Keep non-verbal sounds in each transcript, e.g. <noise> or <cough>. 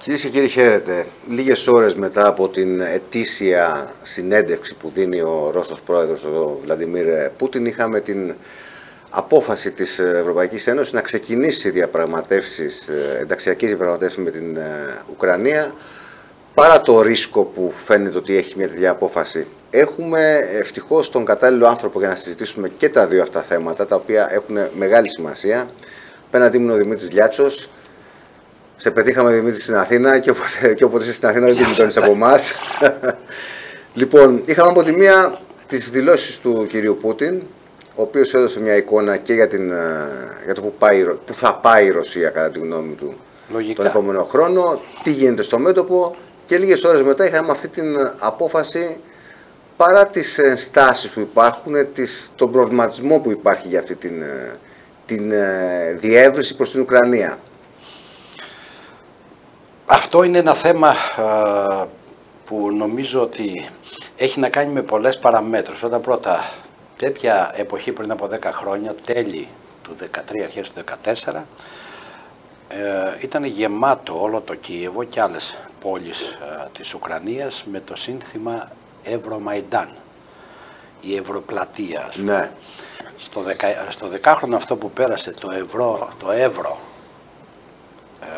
Κυρίες και κύριοι, χαίρετε. Λίγες ώρες μετά από την ετήσια συνέντευξη που δίνει ο Ρώσος πρόεδρος, ο Βλαντιμίρ Πούτιν, είχαμε την απόφαση της Ευρωπαϊκής Ένωσης να ξεκινήσει διαπραγματεύσεις, ενταξιακές διαπραγματεύσεις με την ε, Ουκρανία, παρά το ρίσκο που φαίνεται ότι έχει μια τέτοια απόφαση. Έχουμε ευτυχώς τον κατάλληλο άνθρωπο για να συζητήσουμε και τα δύο αυτά θέματα, τα οποία έχουν μεγάλη σημασία. Πέναντι μου ο Δημήτρης Λιάτσος, σε πετύχαμε Δημήτρη στην Αθήνα και όποτε, και όποτε είσαι στην Αθήνα δεν την γλιτώνει από εμάς. <laughs> λοιπόν, είχαμε από τη μία τις δηλώσεις του κυρίου Πούτιν, ο οποίος έδωσε μια εικόνα και για, την, ε, για το που, πάει, που θα πάει η Ρωσία κατά τη γνώμη του Λογικά. τον επόμενο χρόνο, τι γίνεται στο μέτωπο και λίγες ώρες μετά είχαμε αυτή την απόφαση παρά τις στάσει που υπάρχουν, τις, τον προβληματισμό που υπάρχει για αυτή την, ε, την ε, διεύρυνση προς την Ουκρανία. Αυτό είναι ένα θέμα που νομίζω ότι έχει να κάνει με πολλές παραμέτρους. Όταν πρώτα, τέτοια εποχή πριν από 10 χρόνια, τέλη του 13, αρχές του 14, ε, ήταν γεμάτο όλο το Κίεβο και άλλες πόλεις ε, της Ουκρανίας με το σύνθημα Ευρωμαϊντάν, η Ευρωπλατεία. Ναι. Στο, δεκα, στο δεκάχρονο αυτό που πέρασε το ευρώ, το ευρώ ε,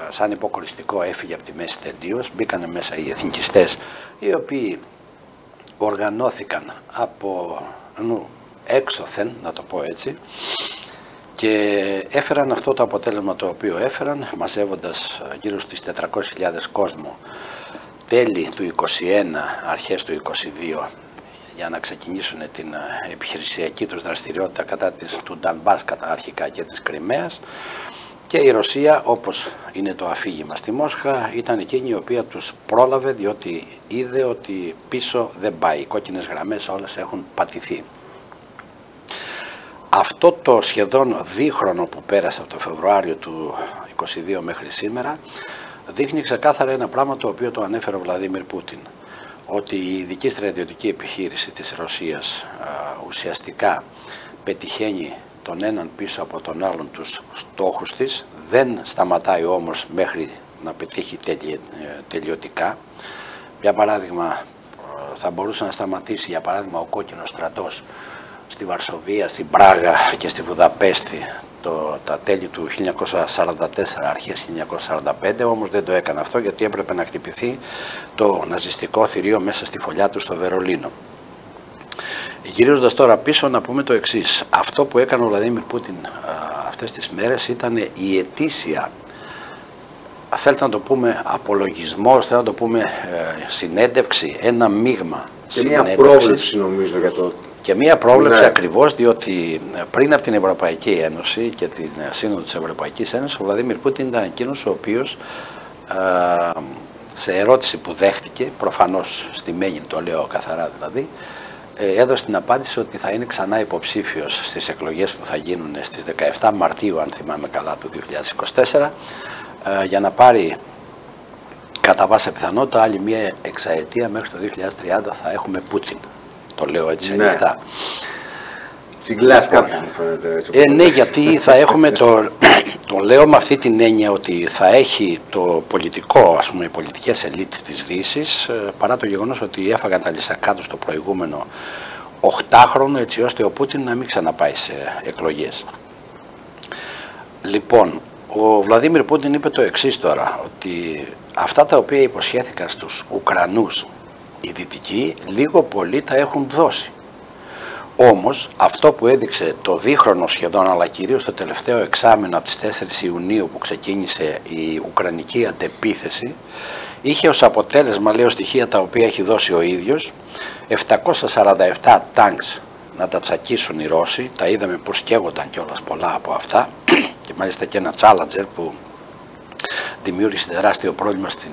σαν υποκοριστικό έφυγε από τη μέση τελείως. Μπήκαν μέσα οι εθνικιστές οι οποίοι οργανώθηκαν από νου, έξωθεν, να το πω έτσι, και έφεραν αυτό το αποτέλεσμα το οποίο έφεραν, μαζεύοντας γύρω στις 400.000 κόσμο τέλη του 21, αρχές του 22, για να ξεκινήσουν την επιχειρησιακή τους δραστηριότητα κατά της, του Ντανμπάς κατά αρχικά και της Κρυμαίας και η Ρωσία, όπως είναι το αφήγημα στη Μόσχα, ήταν εκείνη η οποία τους πρόλαβε διότι είδε ότι πίσω δεν πάει. Οι κόκκινες γραμμές όλες έχουν πατηθεί. Αυτό το σχεδόν δίχρονο που πέρασε από το Φεβρουάριο του 22 μέχρι σήμερα δείχνει ξεκάθαρα ένα πράγμα το οποίο το ανέφερε ο Βλαδίμιρ Πούτιν ότι η ειδική στρατιωτική επιχείρηση της Ρωσίας ουσιαστικά πετυχαίνει τον έναν πίσω από τον άλλον τους στόχους της, δεν σταματάει όμως μέχρι να πετύχει τελει, ε, τελειωτικά. Για παράδειγμα, θα μπορούσε να σταματήσει για παράδειγμα ο κόκκινος στρατός στη Βαρσοβία, στην Πράγα και στη Βουδαπέστη το, τα τέλη του 1944, αρχές 1945, όμως δεν το έκανε αυτό γιατί έπρεπε να χτυπηθεί το ναζιστικό θηρίο μέσα στη φωλιά του στο Βερολίνο. Γυρίζοντας τώρα πίσω να πούμε το εξής. Αυτό που έκανε ο Βλαδίμιρ Πούτιν αυτές τις μέρες ήταν η ετήσια θέλετε να το πούμε απολογισμός, θέλετε να το πούμε ε, συνέντευξη, ένα μείγμα Και μια πρόβλεψη νομίζω για το... Και μια πρόβλεψη ναι. ακριβώς διότι ε, πριν από την Ευρωπαϊκή Ένωση και την ε, Σύνοδο της Ευρωπαϊκής Ένωσης ο Βλαδίμιρ Πούτιν ήταν εκείνος ο οποίος σε ερώτηση που δέχτηκε, προφανώς στη Μένιν το λέω καθαρά δηλαδή, ε, έδωσε την απάντηση ότι θα είναι ξανά υποψήφιος στις εκλογές που θα γίνουν στις 17 Μαρτίου, αν θυμάμαι καλά, του 2024, ε, για να πάρει κατά βάση πιθανότητα άλλη μία εξαετία μέχρι το 2030 θα έχουμε Πούτιν. Το λέω έτσι ναι. ανοιχτά. Τσιγκλάς λοιπόν, κάποιον φαίνεται Ε, ναι, γιατί θα έχουμε το, <clears throat> το λέω με αυτή την έννοια ότι θα έχει το πολιτικό, ας πούμε, οι πολιτικές ελίτ της Δύσης, ε, παρά το γεγονός ότι έφαγαν τα λισακά τους στο προηγούμενο 8χρονο, έτσι ώστε ο Πούτιν να μην ξαναπάει σε εκλογές. Λοιπόν, ο Βλαδίμιρ Πούτιν είπε το εξής τώρα, ότι αυτά τα οποία υποσχέθηκαν στους Ουκρανούς οι Δυτικοί, λίγο πολύ τα έχουν δώσει. Όμως αυτό που έδειξε το δίχρονο σχεδόν αλλά κυρίως το τελευταίο εξάμεινο από τις 4 Ιουνίου που ξεκίνησε η Ουκρανική αντεπίθεση είχε ως αποτέλεσμα λέω στοιχεία τα οποία έχει δώσει ο ίδιος 747 τάγκς να τα τσακίσουν οι Ρώσοι, τα είδαμε πως καίγονταν κιόλας πολλά από αυτά. <clears throat> Και μάλιστα και ένα Challenger που δημιούργησε τεράστιο πρόβλημα στην,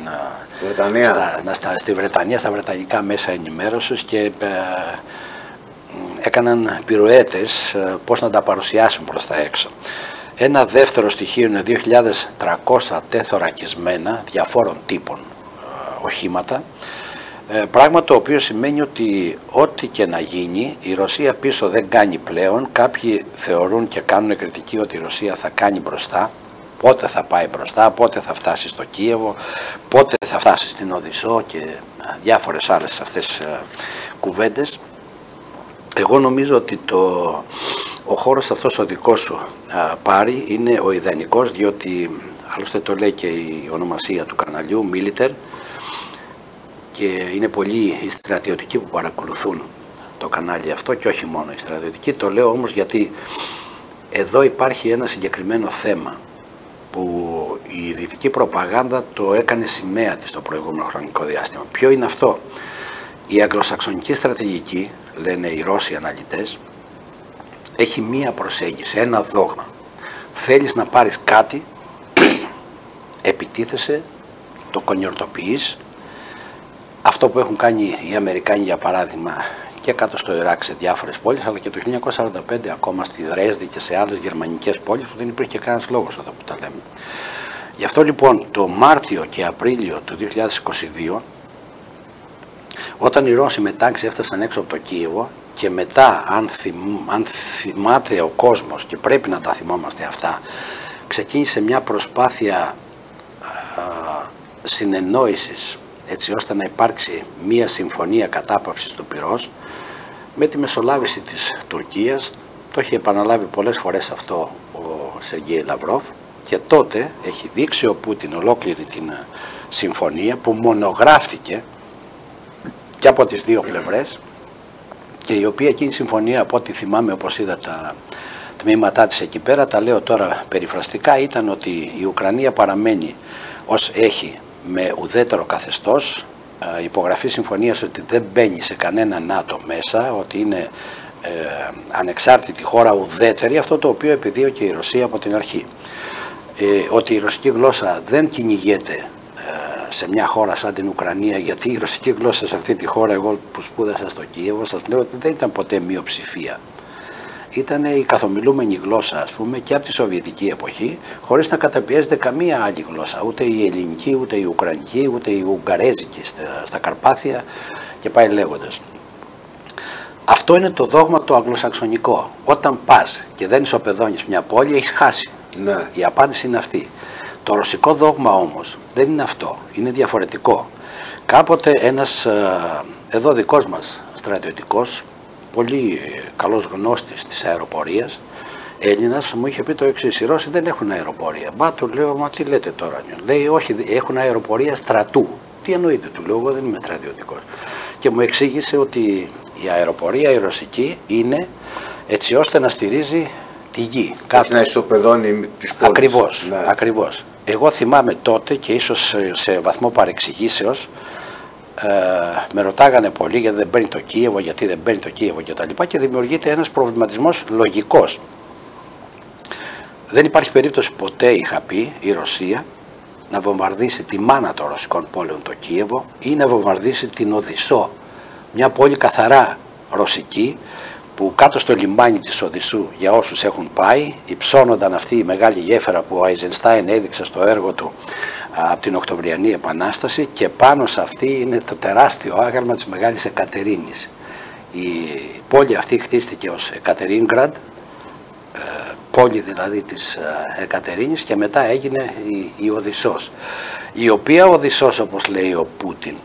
στη Βρετανία. Στα, στη Βρετανία, στα βρετανικά μέσα ενημέρωσης. Και ε, έκαναν πυρουέτες ε, πώς να τα παρουσιάσουν προς τα έξω. Ένα δεύτερο στοιχείο είναι 2.300 τεθωρακισμένα διαφόρων τύπων ε, οχήματα, ε, πράγμα το οποίο σημαίνει ότι ό,τι και να γίνει η Ρωσία πίσω δεν κάνει πλέον, κάποιοι θεωρούν και κάνουν κριτική ότι η Ρωσία θα κάνει μπροστά, πότε θα πάει μπροστά, πότε θα φτάσει στο Κίεβο, πότε θα φτάσει στην Οδυσσό και διάφορες άλλες αυτές κουβέντες. Εγώ νομίζω ότι το, ο χώρος αυτός ο δικός σου πάρει είναι ο ιδανικός διότι άλλωστε το λέει και η ονομασία του καναλιού Militer και είναι πολλοί οι στρατιωτικοί που παρακολουθούν το κανάλι αυτό και όχι μόνο οι στρατιωτικοί. Το λέω όμως γιατί εδώ υπάρχει ένα συγκεκριμένο θέμα που η δυτική προπαγάνδα το έκανε σημαία της το προηγούμενο χρονικό διάστημα. Ποιο είναι αυτό; Η αγγλοσαξονική στρατηγική, λένε οι Ρώσοι αναλυτές, έχει μία προσέγγιση, ένα δόγμα. Θέλεις να πάρεις κάτι, <clears throat> επιτίθεσαι, το κονιορτοποιείς. Αυτό που έχουν κάνει οι Αμερικάνοι για παράδειγμα και κάτω στο Ιράκ σε διάφορες πόλεις, αλλά και το 1945 ακόμα στη Δρέσδη και σε άλλες γερμανικές πόλεις που δεν υπήρχε κανένας λόγος εδώ που τα λέμε. Γι' αυτό λοιπόν το Μάρτιο και Απρίλιο του 2022 όταν οι Ρώσοι μετά έφτασαν έξω από το Κίεβο και μετά αν, αν θυμάται ο κόσμος και πρέπει να τα θυμόμαστε αυτά ξεκίνησε μια προσπάθεια α, συνεννόησης έτσι ώστε να υπάρξει μια συμφωνία κατάπαυσης του πυρός με τη μεσολάβηση της Τουρκίας. Το έχει επαναλάβει πολλές φορές αυτό ο Σεργέη Λαυρόφ και τότε έχει δείξει ο Πούτιν ολόκληρη την συμφωνία που μονογράφηκε και από τις δύο πλευρές και η οποία εκείνη η συμφωνία από ό,τι θυμάμαι όπως είδα τα τμήματά της εκεί πέρα τα λέω τώρα περιφραστικά ήταν ότι η Ουκρανία παραμένει ως έχει με ουδέτερο καθεστώς. Υπογραφή συμφωνίας ότι δεν μπαίνει σε κανένα ΝΑΤΟ μέσα ότι είναι ε, ανεξάρτητη χώρα ουδέτερη αυτό το οποίο επιδίωκε η Ρωσία από την αρχή. Ε, ότι η ρωσική γλώσσα δεν κυνηγέται σε μια χώρα σαν την Ουκρανία, γιατί η ρωσική γλώσσα σε αυτή τη χώρα, εγώ που σπούδασα στο Κίεβο, σας λέω ότι δεν ήταν ποτέ μειοψηφία. Ήταν η καθομιλούμενη γλώσσα, ας πούμε, και από τη Σοβιετική εποχή, χωρίς να καταπιέζεται καμία άλλη γλώσσα, ούτε η ελληνική, ούτε η ουκρανική, ούτε η ουγγαρέζικη στα, στα Καρπάθια και πάει λέγοντας. Αυτό είναι το δόγμα το αγγλοσαξονικό. Όταν πας και δεν ισοπεδώνεις μια πόλη, έχεις χάσει. Ναι. Η απάντηση είναι αυτή. Το ρωσικό δόγμα όμως δεν είναι αυτό, είναι διαφορετικό. Κάποτε ένας ε, εδώ δικός μας στρατιωτικός, πολύ καλός γνώστης της αεροπορίας, Έλληνας, μου είχε πει το εξής: Οι Ρώσοι δεν έχουν αεροπορία. Μπα, του λέω, μα τι λέτε τώρα. Λέει, Όχι, έχουν αεροπορία στρατού. Τι εννοείται, του λέω, εγώ δεν είμαι στρατιωτικός. Και μου εξήγησε ότι η αεροπορία η ρωσική είναι έτσι ώστε να στηρίζει τη γη. Κάτω. να ισοπεδώνει τις πόλεις. Ακριβώς, ναι. ακριβώς. Εγώ θυμάμαι τότε και ίσως σε βαθμό παρεξηγήσεως ε, με ρωτάγανε πολύ γιατί δεν παίρνει το Κίεβο, γιατί δεν παίρνει το Κίεβο και τα λοιπά και δημιουργείται ένας προβληματισμός λογικός. Δεν υπάρχει περίπτωση ποτέ, είχα πει, η Ρωσία να βομβαρδίσει τη μάνα των ρωσικών πόλεων το Κίεβο ή να βομβαρδίσει την Οδυσσό, μια πόλη καθαρά ρωσική που κάτω στο λιμάνι της Οδυσσού για όσους έχουν πάει υψώνονταν αυτή η μεγάλη γέφυρα που ο Αϊζενστάιν έδειξε στο έργο του από την Οκτωβριανή Επανάσταση και πάνω σε αυτή είναι το τεράστιο άγαλμα της Μεγάλης Εκατερίνης. Η πόλη αυτή χτίστηκε ως Εκατερίνγκραντ, ε, πόλη δηλαδή της ε, Εκατερίνης και μετά έγινε η, η Οδυσσός, η οποία Οδυσσός όπως λέει ο Πούτιν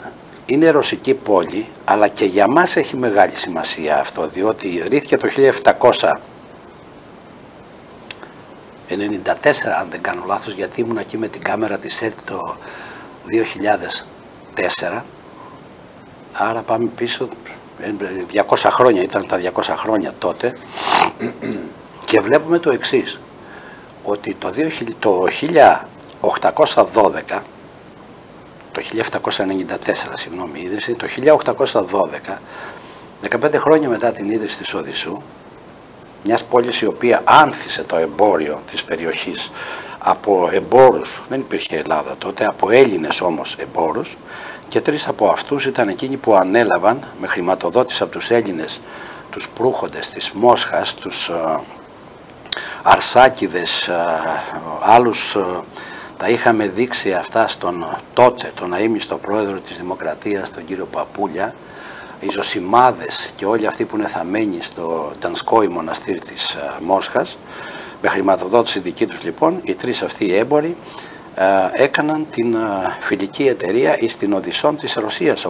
είναι ρωσική πόλη, αλλά και για μας έχει μεγάλη σημασία αυτό, διότι ιδρύθηκε το 1794, αν δεν κάνω λάθος, γιατί ήμουν εκεί με την κάμερα της ΕΡΤ το 2004, άρα πάμε πίσω, 200 χρόνια ήταν τα 200 χρόνια τότε, και βλέπουμε το εξής, ότι το, 2000, το 1812 το 1794 συγγνώμη ίδρυση, το 1812, 15 χρόνια μετά την ίδρυση της Οδυσσού, μιας πόλης η οποία άνθησε το εμπόριο της περιοχής από εμπόρους, δεν υπήρχε Ελλάδα τότε, από Έλληνες όμως εμπόρους και τρεις από αυτούς ήταν εκείνοι που ανέλαβαν με χρηματοδότηση από τους Έλληνες τους προύχοντες της Μόσχας, τους ε, Αρσάκηδες, ε, άλλους ε, τα είχαμε δείξει αυτά στον τότε, τον αείμιστο πρόεδρο της Δημοκρατίας, τον κύριο Παπούλια, οι Ζωσιμάδες και όλοι αυτοί που είναι θαμένοι στο Τανσκόη μοναστήρι της ε, Μόσχας, Με χρηματοδότηση δική τους λοιπόν, οι τρεις αυτοί οι έμποροι έκαναν την φιλική εταιρεία εις την Οδυσσόν της Ρωσίας,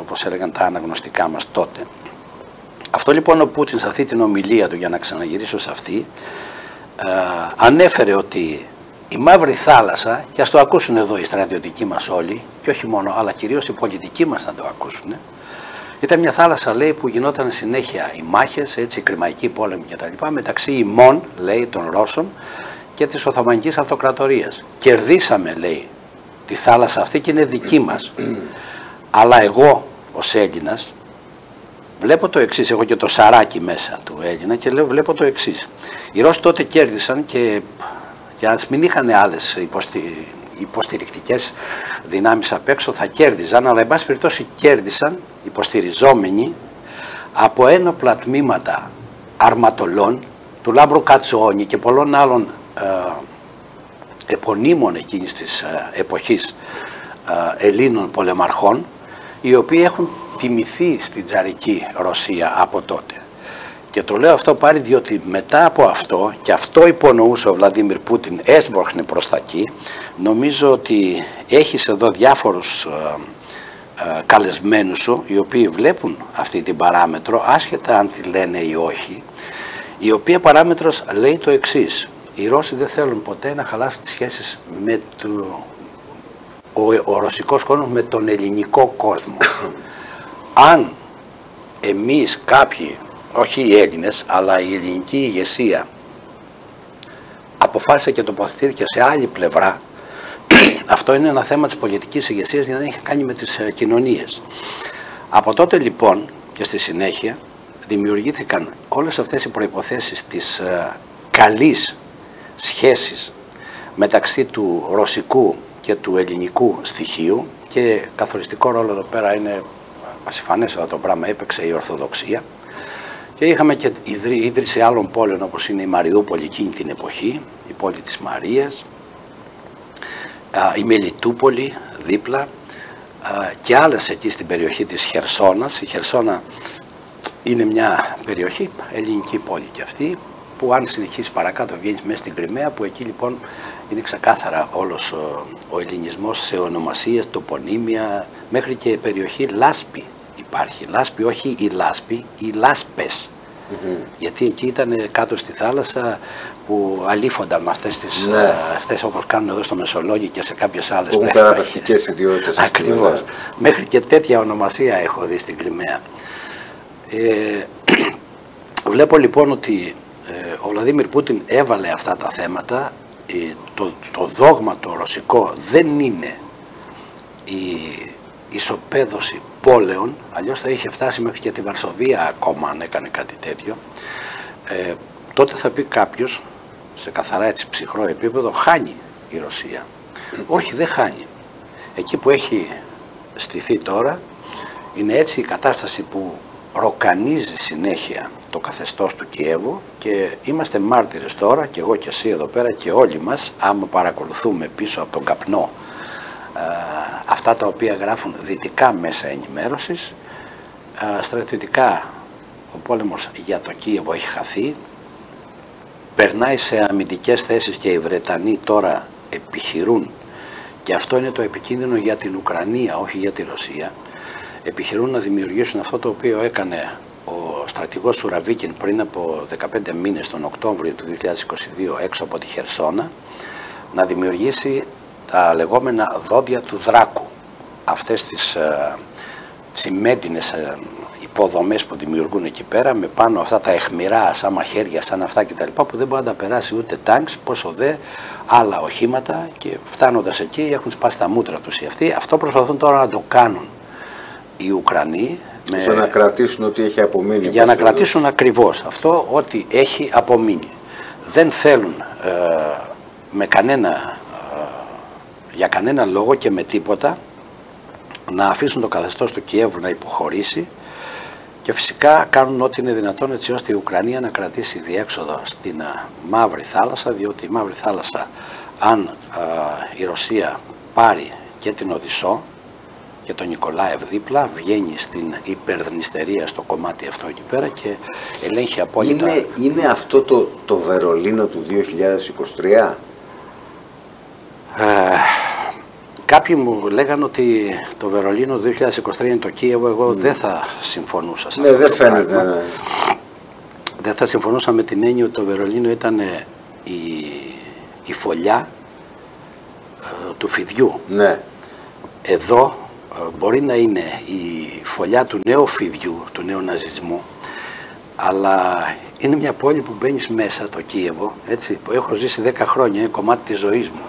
όπως έλεγαν τα αναγνωστικά μας τότε. Αυτό λοιπόν ο Πούτιν σε αυτή την ομιλία του, για να ξαναγυρίσω σε αυτή, ανέφερε ότι η Μαύρη Θάλασσα, και ας το ακούσουν εδώ οι στρατιωτικοί μας όλοι, και όχι μόνο, αλλά κυρίως οι πολιτικοί μας να το ακούσουν, ήταν μια θάλασσα, λέει, που γινόταν συνέχεια οι μάχες, έτσι, οι κρημαϊκοί πόλεμοι κτλ. μεταξύ ημών, λέει, των Ρώσων και της Οθωμανικής Αυτοκρατορίας. Κερδίσαμε, λέει, τη θάλασσα αυτή και είναι δική μας. Αλλά εγώ, ως Έλληνας, βλέπω το εξής. Έχω και το σαράκι μέσα του Έλληνα και λέω, βλέπω το εξής. Οι Ρώσοι τότε κέρδισαν και, και αν μην είχαν άλλες υποστη, υποστηρικτικές δυνάμεις απ' έξω, θα κέρδιζαν. Αλλά, εν πάση περιπτώσει, κέρδισαν υποστηριζόμενοι από ένοπλα τμήματα αρματολών του Λάμπρου Κατσόνη και πολλών άλλων ε, επωνύμων εκείνης της ε, εποχής ε, Ελλήνων πολεμαρχών οι οποίοι έχουν τιμηθεί στην τζαρική Ρωσία από τότε. Και το λέω αυτό πάρει διότι μετά από αυτό, και αυτό υπονοούσε ο Βλαντίμιρ Πούτιν, έσβοχνε προς τα εκεί, νομίζω ότι έχεις εδώ διάφορους ε, ε, καλεσμένους σου, οι οποίοι βλέπουν αυτή την παράμετρο, άσχετα αν τη λένε ή όχι, η οποία παράμετρος λέει το εξής. Οι Ρώσοι δεν θέλουν ποτέ να χαλάσουν τις σχέσεις με το, ο, ο ρωσικός κόσμος με τον ελληνικό κόσμο. <coughs> αν εμείς κάποιοι, όχι οι Έλληνες, αλλά η ελληνική ηγεσία. Αποφάσισε και τοποθετήθηκε σε άλλη πλευρά, <clears throat> αυτό είναι ένα θέμα της πολιτικής ηγεσίας γιατί δεν έχει κάνει με τις ε, κοινωνίες. Από τότε λοιπόν και στη συνέχεια δημιουργήθηκαν όλες αυτές οι προϋποθέσεις της ε, καλής σχέσης μεταξύ του ρωσικού και του ελληνικού στοιχείου και καθοριστικό ρόλο εδώ πέρα είναι αυτό το πράγμα έπαιξε η Ορθοδοξία και είχαμε και ίδρυση άλλων πόλεων όπως είναι η Μαριούπολη εκείνη την εποχή, η πόλη της Μαρίας, η Μελιτούπολη δίπλα και άλλες εκεί στην περιοχή της Χερσόνας. Η Χερσόνα είναι μια περιοχή, ελληνική πόλη και αυτή, που αν συνεχίσεις παρακάτω βγαίνεις μέσα στην Κρυμαία, που εκεί λοιπόν είναι ξεκάθαρα όλος ο, ο ελληνισμός σε ονομασίες, τοπονύμια, μέχρι και περιοχή Λάσπη υπάρχει. Λάσπη όχι η Λάσπη, οι Λάσπες. Γιατί εκεί ήταν κάτω στη θάλασσα που αλήφονταν με αυτές τις, ναι. αυτές όπως κάνουν εδώ στο Μεσολόγιο και σε κάποιες άλλες Έχουν θεραπευτικές ιδιότητες. <laughs> Ακριβώς. Ναι. Μέχρι και τέτοια ονομασία έχω δει στην Κρυμαία. Ε, <clears throat> βλέπω λοιπόν ότι ε, ο Βλαδίμιρ Πούτιν έβαλε αυτά τα θέματα. Ε, το, το δόγμα το ρωσικό δεν είναι η ισοπαίδωση πόλεων, αλλιώς θα είχε φτάσει μέχρι και τη Βαρσοβία ακόμα αν έκανε κάτι τέτοιο. Ε, τότε θα πει κάποιος, σε καθαρά έτσι ψυχρό επίπεδο, χάνει η Ρωσία. Όχι, δεν χάνει. Εκεί που έχει στηθεί τώρα, είναι έτσι η κατάσταση που ροκανίζει συνέχεια το καθεστώς του Κιέβου και είμαστε μάρτυρες τώρα και εγώ και εσύ εδώ πέρα και όλοι μας άμα παρακολουθούμε πίσω από τον καπνό ε, αυτά τα οποία γράφουν δυτικά μέσα ενημέρωσης ε, στρατιωτικά ο πόλεμος για το Κίεβο έχει χαθεί. Περνάει σε αμυντικές θέσεις και οι Βρετανοί τώρα επιχειρούν και αυτό είναι το επικίνδυνο για την Ουκρανία όχι για τη Ρωσία επιχειρούν να δημιουργήσουν αυτό το οποίο έκανε ο στρατηγός Σουραβίκιν πριν από 15 μήνες τον Οκτώβριο του 2022 έξω από τη Χερσόνα να δημιουργήσει τα λεγόμενα δόντια του δράκου αυτές τις ε, τσιμέντινες ε, υποδομές που δημιουργούν εκεί πέρα με πάνω αυτά τα εχμηρά σαν μαχαίρια, σαν αυτά κτλ που δεν μπορεί να τα περάσει ούτε τάγκς, πόσο δε άλλα οχήματα και φτάνοντας εκεί έχουν σπάσει τα μούτρα τους οι αυτοί. Αυτό προσπαθούν τώρα να το κάνουν οι Ουκρανοί. Με... Για να κρατήσουν ότι έχει απομείνει. Για να κρατήσουν ακριβώς αυτό ότι έχει απομείνει. Δεν θέλουν ε, με κανένα, ε, για κανένα λόγο και με τίποτα να αφήσουν το καθεστώς του Κιέβου να υποχωρήσει και φυσικά κάνουν ό,τι είναι δυνατόν έτσι ώστε η Ουκρανία να κρατήσει διέξοδο στην ε, Μαύρη Θάλασσα διότι η Μαύρη Θάλασσα αν η Ρωσία πάρει και την Οδυσσό και τον Νικολάευ δίπλα, βγαίνει στην υπερδνηστερία στο κομμάτι αυτό εκεί πέρα και ελέγχει απόλυτα. Είναι, είναι αυτό το, το Βερολίνο του 2023? Ε, κάποιοι μου λέγανε ότι το Βερολίνο 2023 είναι το Κίεβο, εγώ δεν θα συμφωνούσα σε Ναι, αυτό δεν το φαίνεται. πράγμα. ναι. Δεν θα συμφωνούσα με την έννοια ότι το Βερολίνο ήταν ε, η, η φωλιά ε, του φιδιού. Ναι. Εδώ ε, μπορεί να είναι η φωλιά του νέου φιδιού, του νέου ναζισμού, αλλά είναι μια πόλη που μπαίνεις μέσα, το Κίεβο, έτσι, που έχω ζήσει 10 χρόνια, είναι κομμάτι της ζωής μου,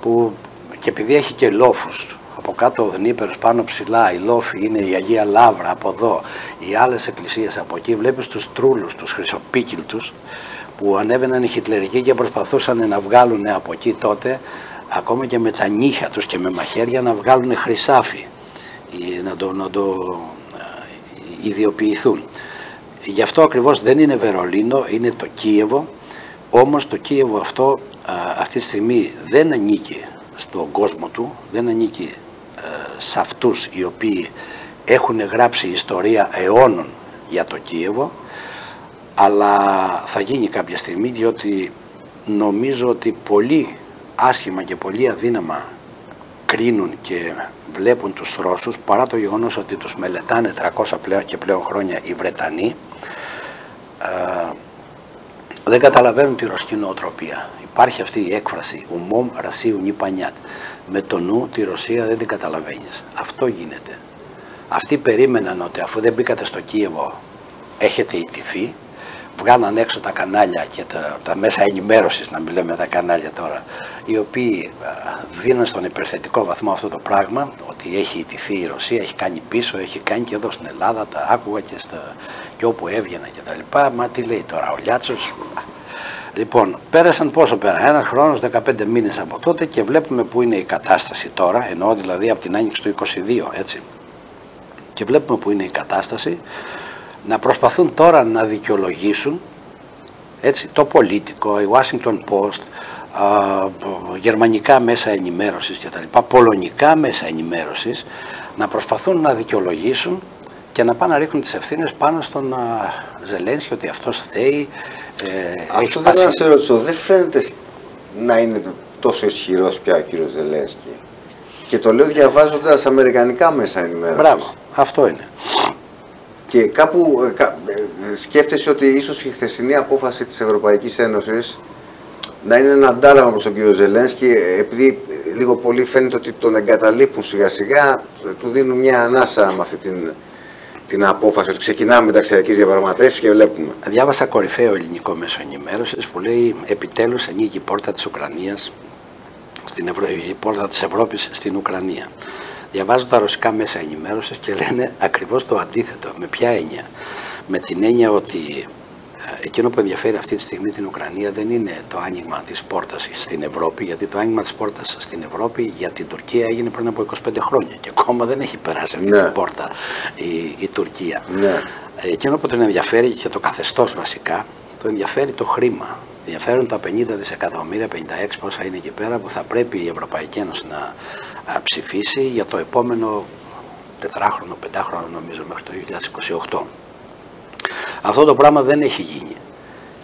που και επειδή έχει και λόφους, από κάτω ο Δνήπερος πάνω ψηλά, η λόφη είναι η Αγία Λάβρα από εδώ, οι άλλες εκκλησίες από εκεί, βλέπεις τους τρούλους, τους χρυσοπίκυλτους, που ανέβαιναν οι χιτλερικοί και προσπαθούσαν να βγάλουν από εκεί τότε, ακόμα και με τα νύχια τους και με μαχαίρια, να βγάλουν χρυσάφι, ή να το, να το ε, ιδιοποιηθούν. Γι' αυτό ακριβώς δεν είναι Βερολίνο, είναι το Κίεβο, όμως το Κίεβο αυτό α, αυτή τη στιγμή δεν ανήκει στον κόσμο του, δεν ανήκει ε, σε αυτούς οι οποίοι έχουν γράψει ιστορία αιώνων για το Κίεβο, αλλά θα γίνει κάποια στιγμή διότι νομίζω ότι πολύ άσχημα και πολύ αδύναμα κρίνουν και βλέπουν τους Ρώσους παρά το γεγονός ότι τους μελετάνε 300 πλέον και πλέον χρόνια οι Βρετανοί. Ε, δεν καταλαβαίνουν τη ρωσική νοοτροπία. Υπάρχει αυτή η έκφραση «Ουμόμ ρασίου νι πανιάτ». Με το νου τη Ρωσία δεν την καταλαβαίνεις. Αυτό γίνεται. Αυτοί περίμεναν ότι αφού δεν μπήκατε στο Κίεβο έχετε ιτηθεί, βγάλαν έξω τα κανάλια και τα, τα μέσα ενημέρωσης, να μην λέμε τα κανάλια τώρα, οι οποίοι α, δίνουν στον υπερθετικό βαθμό αυτό το πράγμα, ότι έχει ιτηθεί η Ρωσία, έχει κάνει πίσω, έχει κάνει και εδώ στην Ελλάδα, τα άκουγα και, στα, και όπου έβγαινα και τα λοιπά. Μα τι λέει τώρα, ο Λιάτσος; Λοιπόν, πέρασαν πόσο πέρα, ένας χρόνος, 15 μήνες από τότε και βλέπουμε πού είναι η κατάσταση τώρα, εννοώ δηλαδή από την άνοιξη του 22, έτσι. Και βλέπουμε πού είναι η κατάσταση να προσπαθούν τώρα να δικαιολογήσουν έτσι, το πολίτικο, η Washington Post, α, γερμανικά μέσα ενημέρωσης και τα λοιπά, πολωνικά μέσα ενημέρωσης, να προσπαθούν να δικαιολογήσουν και να πάνε να ρίχνουν τις ευθύνες πάνω στον α, Ζελένσκι ότι αυτός θέει, ε, έχει Αυτό δεν πάσει- να σε ρωτήσω, δεν φαίνεται σ- να είναι τόσο ισχυρός πια ο κύριος Ζελένσκι. Και το λέω διαβάζοντας αμερικανικά μέσα ενημέρωσης. Μπράβο, αυτό είναι. Και κάπου ε, κα- ε, σκέφτεσαι ότι ίσως η χθεσινή απόφαση της Ευρωπαϊκής Ένωσης να είναι ένα αντάλλαγμα προς τον κύριο Ζελένσκι ε, επειδή ε, λίγο πολύ φαίνεται ότι τον εγκαταλείπουν σιγά σιγά ε, του δίνουν μια ανάσα με αυτή την, την απόφαση ότι ξεκινάμε μεταξιακής διαπραγματεύσεις και βλέπουμε. Διάβασα κορυφαίο ελληνικό μέσο ενημέρωσης που λέει επιτέλους ανοίγει η πόρτα της Ουκρανίας στην Ευρω... η πόρτα της Ευρώπης στην Ουκρανία. Διαβάζω τα ρωσικά μέσα ενημέρωσης και λένε ακριβώς το αντίθετο. Με ποια έννοια; Με την έννοια ότι ε, εκείνο που ενδιαφέρει αυτή τη στιγμή την Ουκρανία δεν είναι το άνοιγμα της πόρτας στην Ευρώπη, γιατί το άνοιγμα της πόρτας στην Ευρώπη για την Τουρκία έγινε πριν από 25 χρόνια και ακόμα δεν έχει περάσει αυτή Ναι. την πόρτα η, η Τουρκία. Ναι. Ε, Εκείνο που τον ενδιαφέρει και το καθεστώς βασικά, το ενδιαφέρει το χρήμα. Ενδιαφέρουν τα 50 δισεκατομμύρια, 56 πόσα είναι εκεί πέρα, που θα πρέπει η Ευρωπαϊκή Ένωση να α, ψηφίσει για το επόμενο τετράχρονο, πεντάχρονο νομίζω μέχρι το 2028. Αυτό το πράγμα δεν έχει γίνει.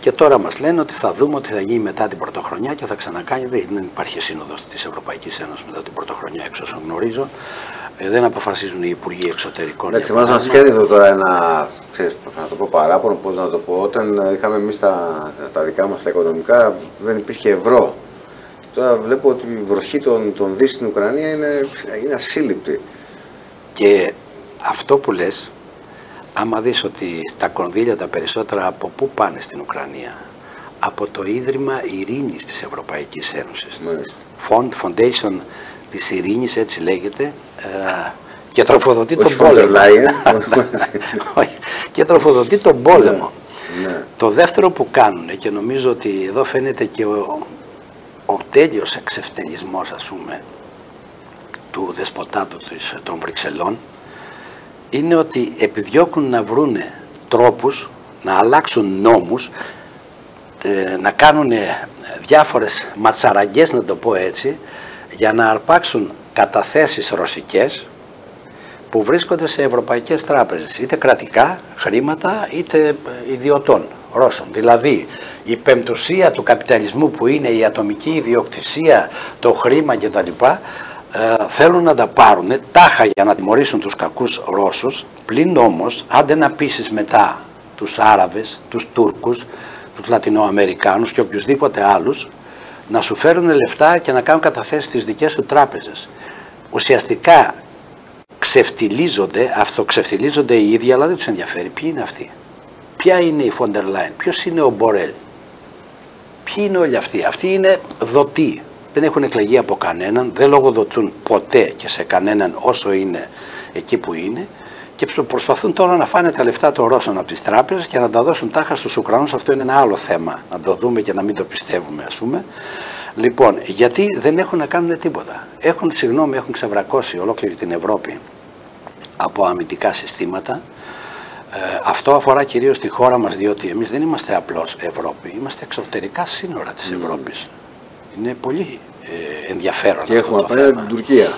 Και τώρα μας λένε ότι θα δούμε ότι θα γίνει μετά την πρωτοχρονιά και θα ξανακάνει. Δεν δεν υπάρχει σύνοδος της Ευρωπαϊκής Ένωσης μετά την πρωτοχρονιά, εξ όσων γνωρίζω. Ε, δεν αποφασίζουν οι Υπουργοί Εξωτερικών. Εντάξει, για μας μας παράδειγμα. φαίνεται εδώ τώρα ένα, ξέρεις, να το πω παράπονο, πώς να το πω, όταν είχαμε εμείς τα, τα δικά μας τα οικονομικά δεν υπήρχε ευρώ. Τώρα βλέπω ότι η βροχή των, των Δύση στην Ουκρανία είναι, είναι ασύλληπτη. Και αυτό που λες, άμα δεις ότι τα κονδύλια τα περισσότερα από πού πάνε στην Ουκρανία, από το Ίδρυμα Ειρήνης της Ευρωπαϊκής Ένωσης. Μάλιστα. Fond, Foundation της Ειρήνης, έτσι λέγεται, ε, και τροφοδοτεί τον Όχι von der πόλεμο. Leyen. <laughs> Όχι, και τροφοδοτεί τον πόλεμο. ναι. Το δεύτερο που κάνουν και νομίζω ότι εδώ φαίνεται και ο, ο τέλειος εξευτελισμός ας πούμε του δεσποτάτου της, των Βρυξελών είναι ότι επιδιώκουν να βρούνε τρόπους να αλλάξουν νόμους ε, να κάνουν διάφορες ματσαραγκές να το πω έτσι για να αρπάξουν καταθέσεις ρωσικές που βρίσκονται σε ευρωπαϊκές τράπεζες, είτε κρατικά χρήματα είτε ιδιωτών Ρώσων. Δηλαδή η πεμπτουσία του καπιταλισμού που είναι η ατομική ιδιοκτησία, το χρήμα κτλ. Ε, θέλουν να τα πάρουν τάχα για να τιμωρήσουν τους κακούς Ρώσους, πλην όμως αν δεν απίσεις μετά τους Άραβες, τους Τούρκους, τους Λατινοαμερικάνους και οποιουσδήποτε άλλους να σου φέρουν λεφτά και να κάνουν καταθέσεις στις δικές του τράπεζες. Ουσιαστικά ξεφτιλίζονται, αυτοξεφτιλίζονται οι ίδιοι, αλλά δεν τους ενδιαφέρει. Ποιοι είναι αυτοί; Ποια είναι η Φόντερ Λάιν, ποιος είναι ο Μπορέλ; Ποιοι είναι όλοι αυτοί; Αυτοί είναι δοτοί. Δεν έχουν εκλεγεί από κανέναν, δεν λογοδοτούν ποτέ και σε κανέναν όσο είναι εκεί που είναι και προσπαθούν τώρα να φάνε τα λεφτά των Ρώσων από τις τράπεζες και να τα δώσουν τάχα στους Ουκρανούς. Αυτό είναι ένα άλλο θέμα. Να το δούμε και να μην το πιστεύουμε, ας πούμε. Λοιπόν, γιατί δεν έχουν να κάνουν τίποτα. Έχουν, συγγνώμη, έχουν ξεβρακώσει ολόκληρη την Ευρώπη από αμυντικά συστήματα. Ε, αυτό αφορά κυρίως τη χώρα μας διότι εμείς δεν είμαστε απλώς Ευρώπη, είμαστε εξωτερικά σύνορα της mm. Ευρώπης. Είναι πολύ ε, ενδιαφέρον και αυτό έχουμε το την Τουρκία.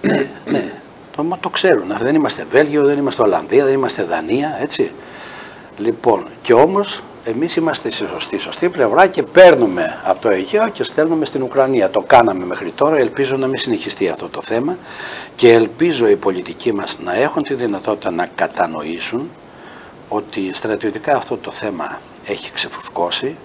ναι, ναι. Το, μα το ξέρουν. Δεν είμαστε Βέλγιο, δεν είμαστε Ολλανδία, δεν είμαστε Δανία, έτσι. Λοιπόν, και όμως εμείς είμαστε στη σωστή, σωστή πλευρά και παίρνουμε από το Αιγαίο και στέλνουμε στην Ουκρανία. Το κάναμε μέχρι τώρα, ελπίζω να μην συνεχιστεί αυτό το θέμα και ελπίζω οι πολιτικοί μας να έχουν τη δυνατότητα να κατανοήσουν ότι στρατιωτικά αυτό το θέμα έχει ξεφουσκώσει.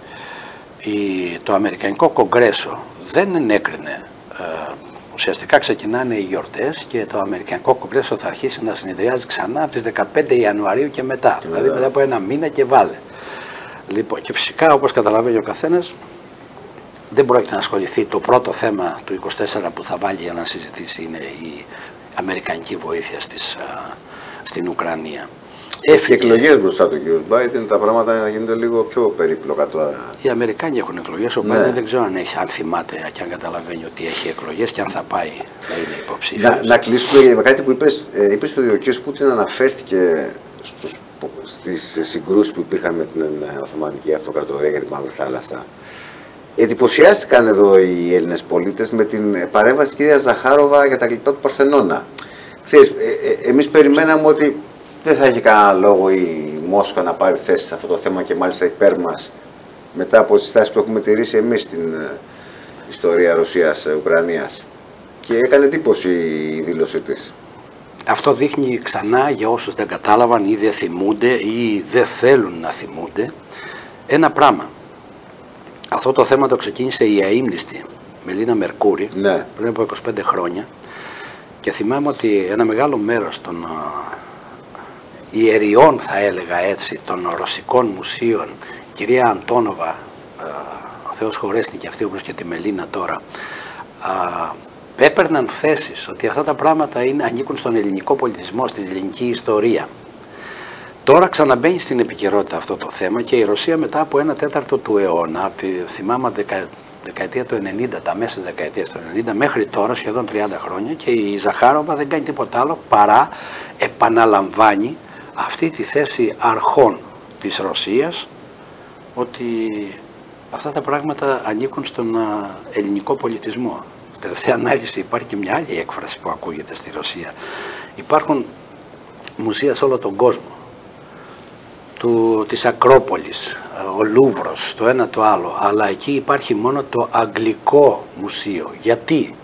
το Αμερικανικό Κογκρέσο δεν ενέκρινε ε, ουσιαστικά ξεκινάνε οι γιορτές και το Αμερικανικό Κογκρέσο θα αρχίσει να συνεδριάζει ξανά από τις 15 Ιανουαρίου και μετά. Δηλαδή μετά από ένα μήνα και βάλε. Λοιπόν, και φυσικά όπως καταλαβαίνει ο καθένας δεν πρόκειται να ασχοληθεί. Το πρώτο θέμα του 24 που θα βάλει για να συζητήσει είναι η αμερικανική βοήθεια στις, στην Ουκρανία. Έχει εκλογές μπροστά του κ. Μπάιντεν, τα πράγματα γίνονται λίγο πιο περίπλοκα τώρα. Οι Αμερικάνοι έχουν εκλογές. Ο ναι. δεν ξέρω αν, έχει, αν θυμάται και αν καταλαβαίνει ότι έχει εκλογές και αν θα πάει να είναι υποψήφιος. Να, να κλείσουμε με κάτι που είπες. Ε, είπες ότι ο κ. Πούτιν αναφέρθηκε στις συγκρούσεις που υπήρχαν με την ε, Οθωμανική Αυτοκρατορία για τη Μαύρη Θάλασσα. Εντυπωσιάστηκαν εδώ οι Έλληνες πολίτες με την παρέμβαση της κυρίας Ζαχάροβα για τα γλυπτά του Παρθενώνα. Ξέρεις, ε, ε, εμείς περιμέναμε ότι δεν θα έχει κανένα λόγο η Μόσχα να πάρει θέση σε αυτό το θέμα και μάλιστα υπέρ μας μετά από τις στάσεις που έχουμε τηρήσει εμείς στην ε, ιστορία Ρωσία-Ουκρανία. Και έκανε εντύπωση η δήλωσή της. Αυτό δείχνει ξανά για όσους δεν κατάλαβαν ή δεν θυμούνται ή δεν θέλουν να θυμούνται ένα πράγμα. Αυτό το θέμα το ξεκίνησε η αείμνηστη Μελίνα Μερκούρη ναι. πριν από 25 χρόνια και θυμάμαι ότι ένα μεγάλο μέρος των ιεριών θα έλεγα έτσι των ρωσικών μουσείων η κυρία Αντώνοβα ο Θεός χωρέστη και αυτή όπως και τη Μελίνα τώρα έπαιρναν θέσεις ότι αυτά τα πράγματα είναι, ανήκουν στον ελληνικό πολιτισμό, στην ελληνική ιστορία. Τώρα ξαναμπαίνει στην επικαιρότητα αυτό το θέμα και η Ρωσία μετά από ένα τέταρτο του αιώνα, από τη, θυμάμαι δεκα, δεκαετία του 90, τα μέσα δεκαετίας του 90 μέχρι τώρα σχεδόν 30 χρόνια και η Ζαχάροβα δεν κάνει τίποτα άλλο παρά επαναλαμβάνει αυτή τη θέση αρχών της Ρωσίας ότι αυτά τα πράγματα ανήκουν στον ελληνικό πολιτισμό. Στη τελευταία ανάλυση υπάρχει και μια άλλη έκφραση που ακούγεται στη Ρωσία. Υπάρχουν μουσεία σε όλο τον κόσμο. Του, της Ακρόπολης, ο Λούβρος, το ένα το άλλο. Αλλά εκεί υπάρχει μόνο το Αγγλικό Μουσείο. Γιατί;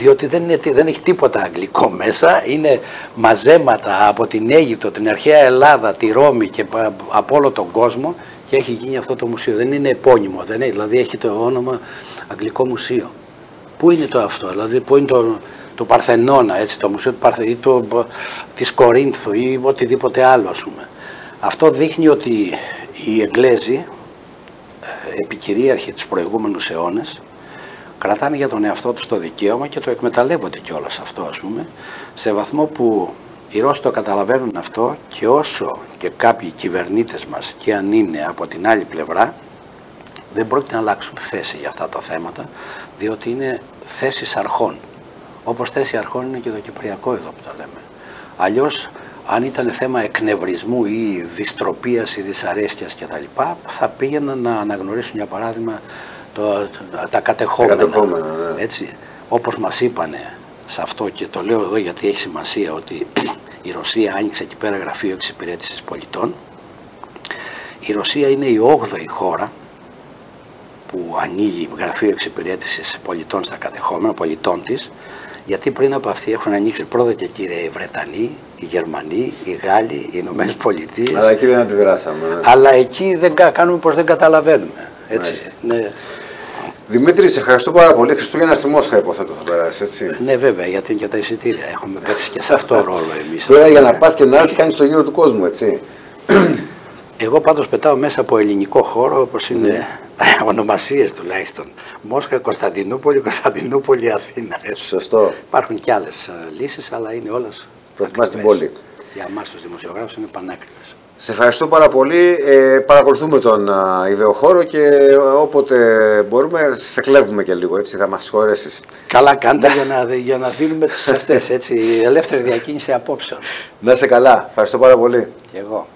Διότι δεν, είναι, δεν έχει τίποτα αγγλικό μέσα, είναι μαζέματα από την Αίγυπτο, την αρχαία Ελλάδα, τη Ρώμη και από όλο τον κόσμο και έχει γίνει αυτό το μουσείο. Δεν είναι επώνυμο, δεν είναι, δηλαδή έχει το όνομα Αγγλικό Μουσείο. Πού είναι το αυτό, δηλαδή πού είναι το, το Παρθενώνα, έτσι, το μουσείο του Παρθενώνα ή το, της Κορίνθου ή οτιδήποτε άλλο ας πούμε. Αυτό δείχνει ότι οι Εγγλέζοι, ε, επικυρίαρχοι τους προηγούμενους αιώνες, κρατάνε για τον εαυτό τους το δικαίωμα και το εκμεταλλεύονται κιόλας αυτό ας πούμε, σε βαθμό που οι Ρώσοι το καταλαβαίνουν αυτό και όσο και κάποιοι κυβερνήτες μας και αν είναι από την άλλη πλευρά δεν πρόκειται να αλλάξουν θέση για αυτά τα θέματα διότι είναι θέσεις αρχών. Όπως θέση αρχών είναι και το Κυπριακό εδώ που τα λέμε. Αλλιώς αν ήταν θέμα εκνευρισμού ή δυστροπίας ή δυσαρέσκειας κτλ. θα πήγαιναν να αναγνωρίσουν για παράδειγμα το, τα κατεχόμενα. ναι. έτσι, όπως μας είπανε σε αυτό και το λέω εδώ γιατί έχει σημασία ότι <clears throat> η Ρωσία άνοιξε εκεί πέρα γραφείο εξυπηρέτησης πολιτών. Η Ρωσία είναι η 8η χώρα που ανοίγει γραφείο εξυπηρέτησης πολιτών στα κατεχόμενα, πολιτών της, γιατί πριν από αυτή έχουν ανοίξει πρώτα και κύριε οι Βρετανοί, οι Γερμανοί, οι Γάλλοι, οι Ηνωμένες Πολιτείες. Αλλά εκεί δεν αντιδράσαμε. Ναι. Αλλά εκεί δεν κάνουμε πως δεν καταλαβαίνουμε. Έτσι. Ναι. Δημήτρη, σε ευχαριστώ πάρα πολύ. Χριστούγεννα στη Μόσχα υποθέτω θα περάσει, έτσι. Ναι, βέβαια, γιατί είναι και τα εισιτήρια. Έχουμε παίξει και σε αυτό ρόλο εμείς. Τώρα για να πας και να έρθεις, κάνεις το γύρο του κόσμου, έτσι. Εγώ πάντως πετάω μέσα από ελληνικό χώρο, όπως είναι ναι. <laughs> ονομασίες τουλάχιστον. Μόσχα, Κωνσταντινούπολη, Κωνσταντινούπολη, Αθήνα. Έτσι. Σωστό. Υπάρχουν και άλλες λύσεις, αλλά είναι όλες Προτιμάς την πόλη. Για εμάς τους δημοσιογράφους είναι πανάκριβες. Σε ευχαριστώ πάρα πολύ. Ε, παρακολουθούμε τον α, ιδεοχώρο και όποτε μπορούμε σε κλέβουμε και λίγο, έτσι, θα μας χωρέσεις. Καλά κάντε για να, για να δίνουμε τις <laughs> αυτές, έτσι, η ελεύθερη διακίνηση απόψεων. Να είσαι καλά. Ευχαριστώ πάρα πολύ. Και εγώ.